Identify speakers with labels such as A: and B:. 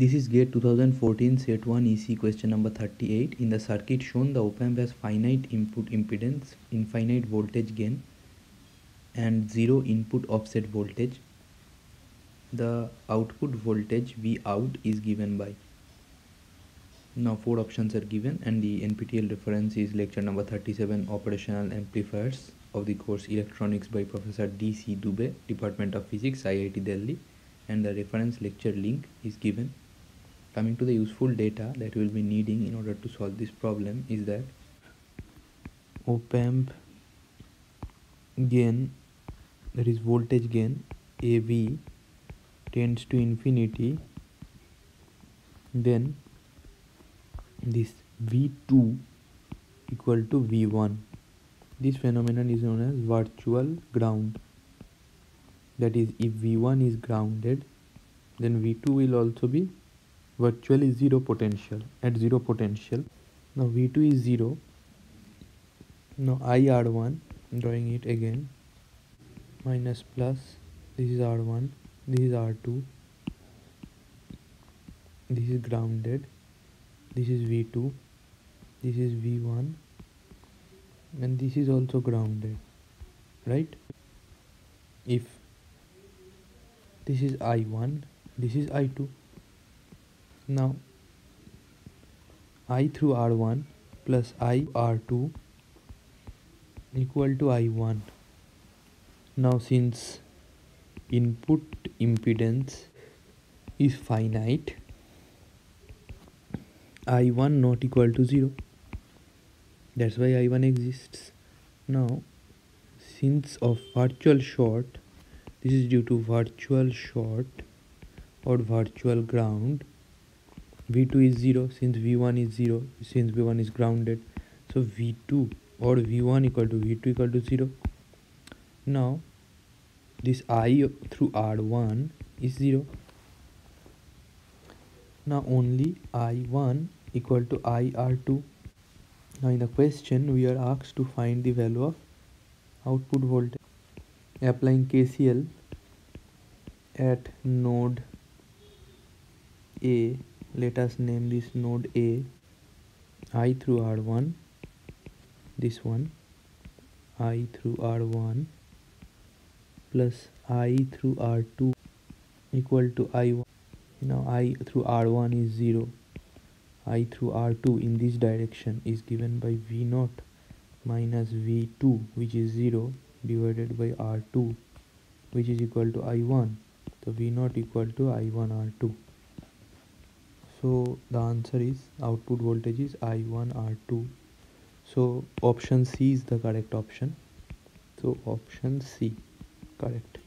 A: This is GATE 2014 set 1 EC question number 38. In the circuit shown, the op amp has finite input impedance, infinite voltage gain, and zero input offset voltage. The output voltage V out is given by. Now four options are given, and the NPTEL reference is lecture number 37 Operational Amplifiers of the course Electronics by Professor D. C. Dube, Department of Physics, IIT Delhi, and the reference lecture link is given coming to the useful data that we will be needing in order to solve this problem is that op amp gain that is voltage gain AV tends to infinity then this V2 equal to V1 this phenomenon is known as virtual ground. That is if V1 is grounded then V2 will also be virtually zero potential at zero potential. Now v2 is 0 now i r1 drawing it again. Minus plus this is r1 this is r2 this is grounded. This is v2 this is v1 and this is also grounded right? If this is i1 this is i2 now I through R1 plus I R2 equal to I1. Now since input impedance is finite I1 not equal to 0 that's why I1 exists. Now since of virtual short this is due to virtual short or virtual ground v2 is 0 since v1 is 0 since v1 is grounded. So v2 or v1 equal to v2 equal to 0 now this i through r1 is 0 now only i1 equal to i r2 now in the question we are asked to find the value of output voltage. Applying KCL at node A let us name this node a. I through r1 this one. I through r1 plus i through r2 equal to i1 now i through r1 is 0 i through r2 in this direction is given by v naught minus v2 which is 0 divided by r2 which is equal to i1 so v naught equal to i1 r2 so the answer is output voltage is i1 r2 so option c is the correct option. So option c correct